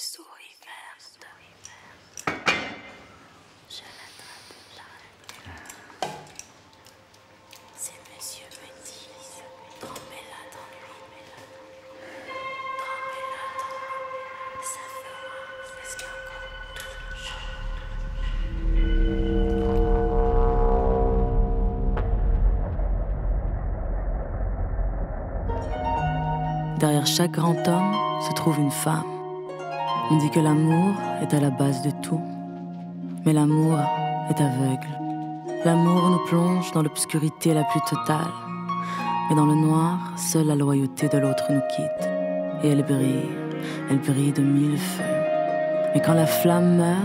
souris verte. Je l'attrape là. Ces messieurs me disent Trempez-la dans l'huile. Trempez-la dans l'eau. Ça fera l'escargot tout chaud. Derrière chaque grand homme se trouve une femme. On dit que l'amour est à la base de tout, mais l'amour est aveugle. L'amour nous plonge dans l'obscurité la plus totale, mais dans le noir, seule la loyauté de l'autre nous quitte. Et elle brille, elle brille de mille feux. Mais quand la flamme meurt,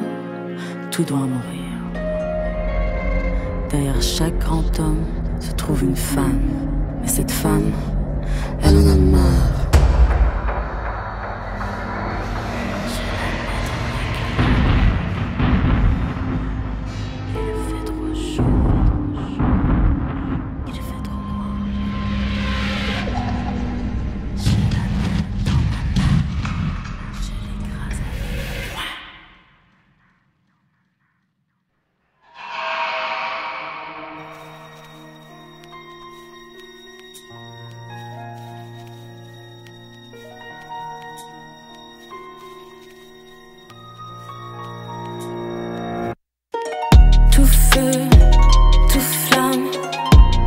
tout doit mourir. Derrière chaque grand homme se trouve une femme, mais cette femme, elle en a feu, tout flamme,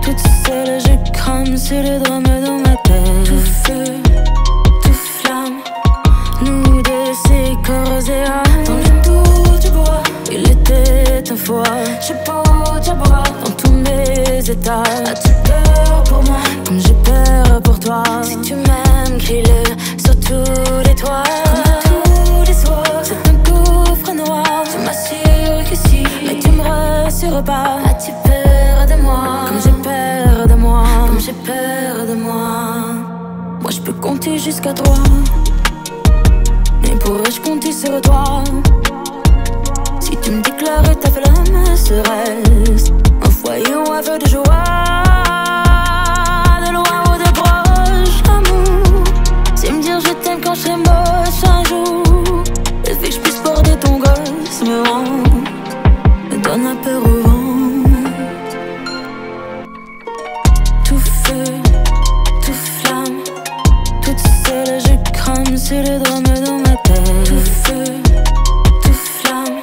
toute seule je crame sur les drames dans ma tête. Tout feu, tout flamme, nous deux c'est corps et âme. Dans le tout du bois, il était une fois. Je peux bois dans tous mes états. As-tu peur pour moi, comme j'ai peur pour toi? Si tu m'aimes, crie-le sur tous les toits. Rassures pas. As-tu peur de moi, comme j'ai peur de moi, comme j'ai peur de moi. Moi je peux compter jusqu'à trois, mais pourrais-je compter sur toi? Si tu me déclarais ta flamme, serait-ce le drame dans ma tête. Tout feu, tout flamme,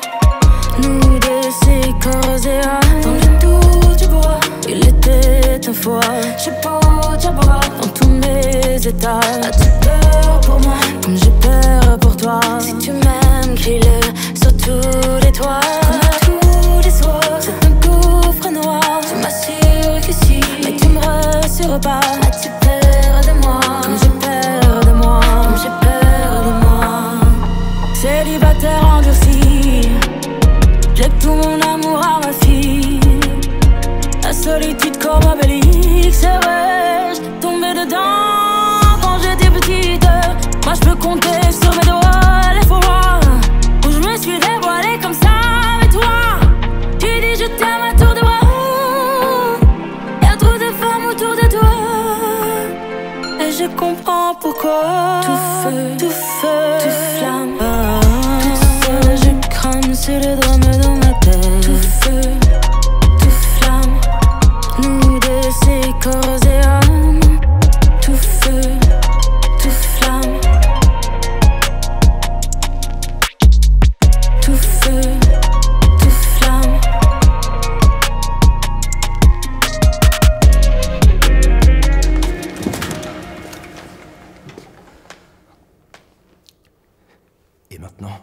nous deux c'est corps et. Dans le tout du bois, il était une fois. Je peux bois dans tous mes états. As-tu peur pour moi, comme j'ai peur pour toi? Si tu m'aimes, crie-le sur tous les toits. Comme tous les soirs, c'est un gouffre noir. Tu m'assures que si, mais tu me rassures pas. Pourquoi. Tout feu, tout feu, maintenant